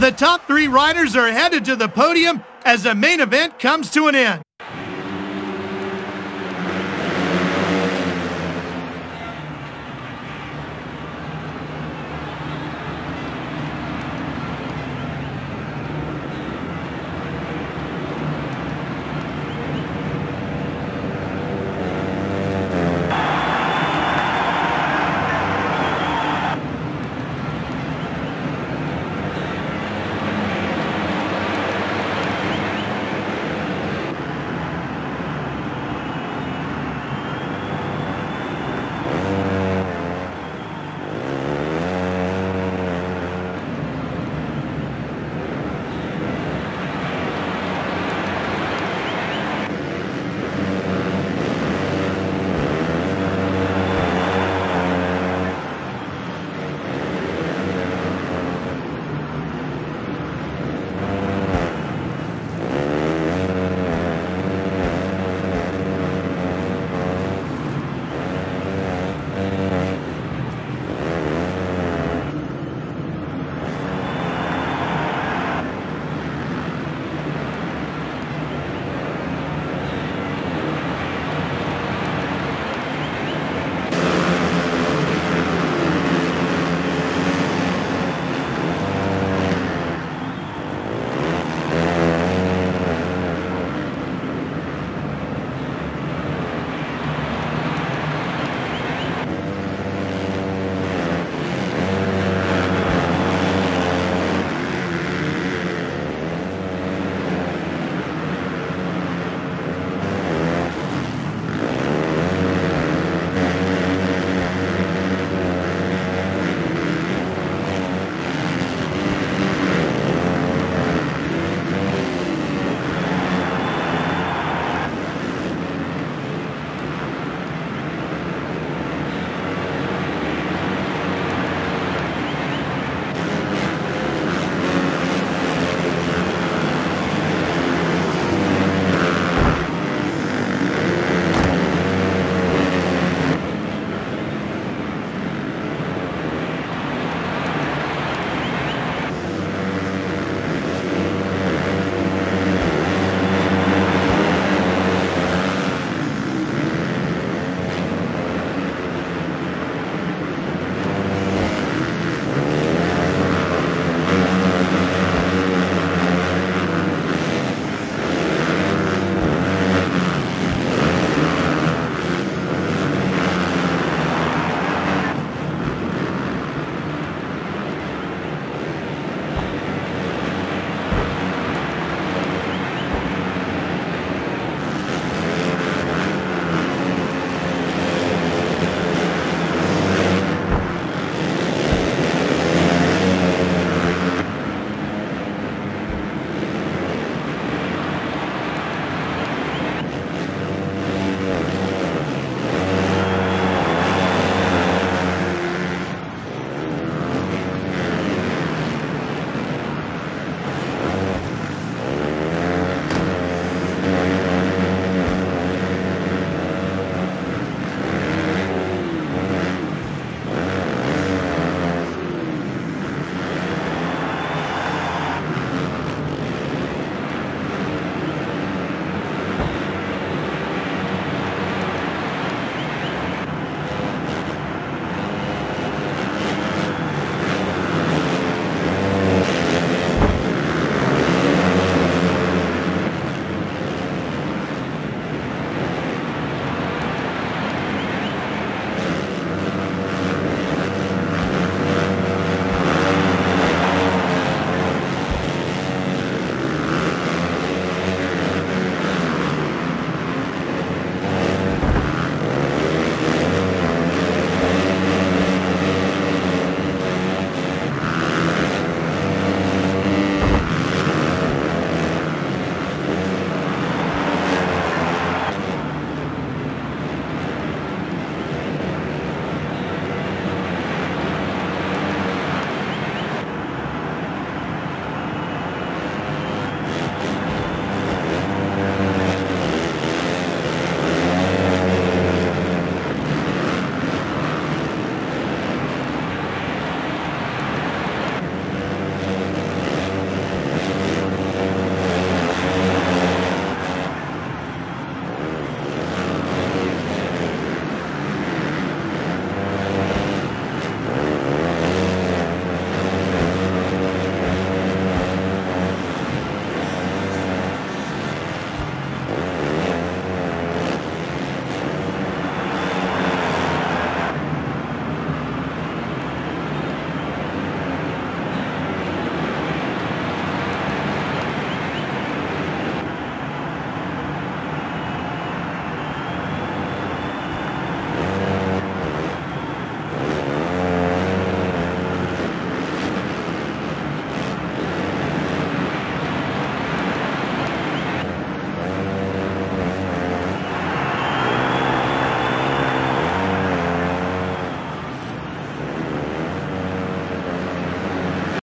The top three riders are headed to the podium as the main event comes to an end.